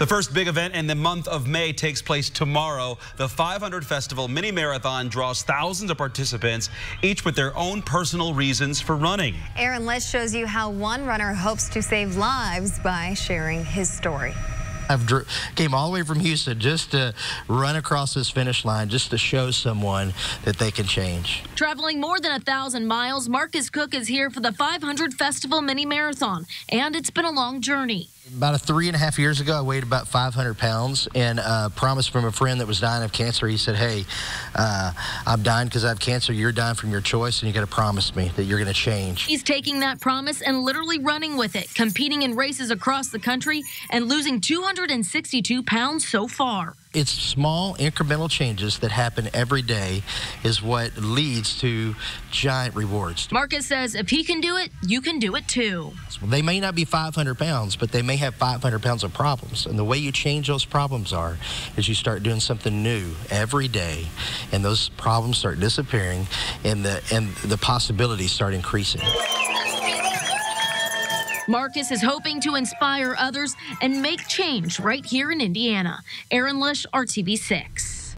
The first big event in the month of May takes place tomorrow. The 500 Festival Mini Marathon draws thousands of participants, each with their own personal reasons for running. Aaron Lish shows you how one runner hopes to save lives by sharing his story. I've came all the way from Houston just to run across this finish line, just to show someone that they can change. Traveling more than a thousand miles, Marcus Cook is here for the 500 Festival Mini Marathon, and it's been a long journey. About a three and a half years ago, I weighed about 500 pounds, and uh, promised from a friend that was dying of cancer. He said, "Hey, uh, I'm dying because I have cancer. You're dying from your choice, and you got to promise me that you're going to change." He's taking that promise and literally running with it, competing in races across the country and losing 262 pounds so far it's small incremental changes that happen every day is what leads to giant rewards. Marcus says if he can do it, you can do it too. They may not be 500 pounds, but they may have 500 pounds of problems. And the way you change those problems are is you start doing something new every day, and those problems start disappearing, and the and the possibilities start increasing. Marcus is hoping to inspire others and make change right here in Indiana. Aaron Lish, RTV6.